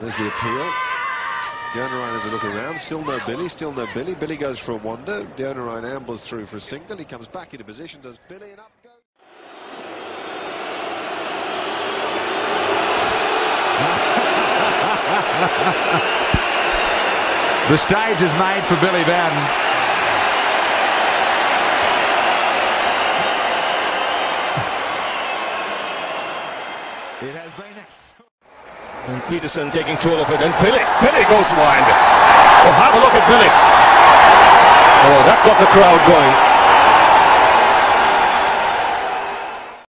There's the appeal. Ryan has a look around. Still no Billy. Still no Billy. Billy goes for a wonder. Ryan ambles through for a single. He comes back into position. Does Billy and up goes. the stage is made for Billy Bowden. It has been and Peterson taking control of it, and Billy, Billy goes wide. Oh, have a look at Billy. Oh, that got the crowd going.